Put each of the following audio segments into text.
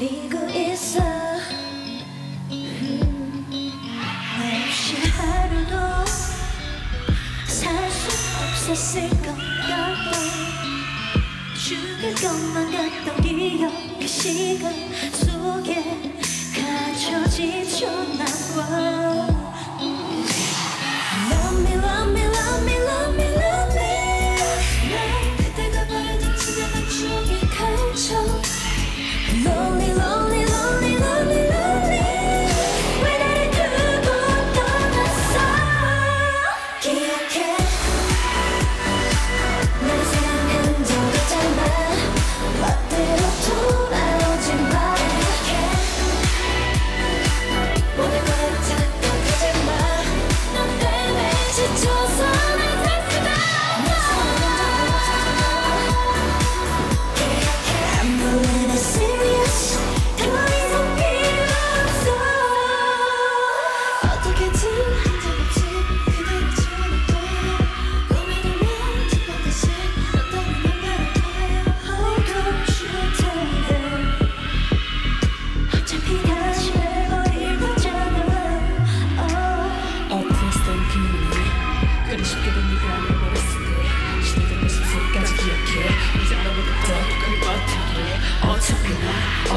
그리고 있어. 음, 나 없이 하루도 살 수 없었을 것 같아. 죽을 것만 같던 기억 그 시간 속에 갇혀 지쳐 나와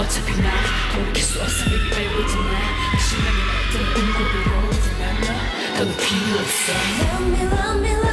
어차피 나 돌이킬 수 없어 baby baby tonight 그 신나는 어떤 꿈꾸고 난 너도 필요 없어 Love me love me love me